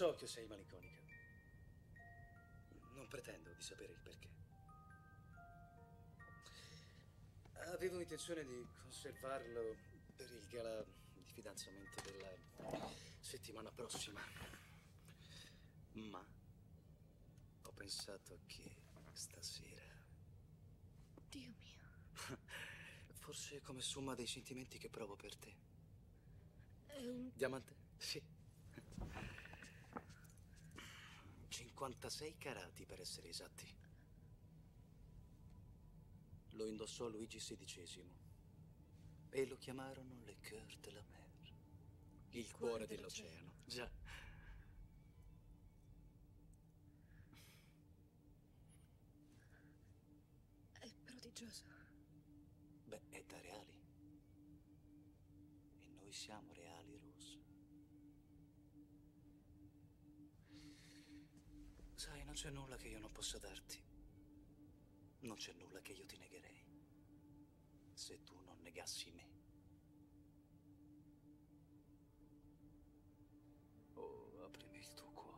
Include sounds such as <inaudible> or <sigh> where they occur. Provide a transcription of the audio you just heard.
So che sei malinconica. Non pretendo di sapere il perché. Avevo intenzione di conservarlo per il gala di fidanzamento della settimana prossima. Ma ho pensato che stasera, Dio mio. <laughs> forse come somma dei sentimenti che provo per te. È un... Diamante? Sì. 56 carati per essere esatti. Lo indossò Luigi XVI e lo chiamarono Le Coeur de la Mer. Il, cuore, cuore dell'oceano. Già. è prodigioso. Beh, è da reali. E noi siamo reali, Rose. Sai, non c'è nulla che io non possa darti. Non c'è nulla che io ti negherei. Se tu non negassi me. Oh, aprimi il tuo cuore.